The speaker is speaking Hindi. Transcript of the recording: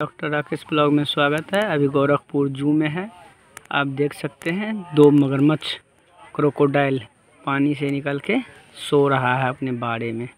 डॉक्टर राकेश ब्लॉग में स्वागत है। अभी गोरखपुर जू में है। आप देख सकते हैं, दो मगरमच्छ क्रोकोडाइल पानी से निकल के सो रहा है अपने बाड़े में।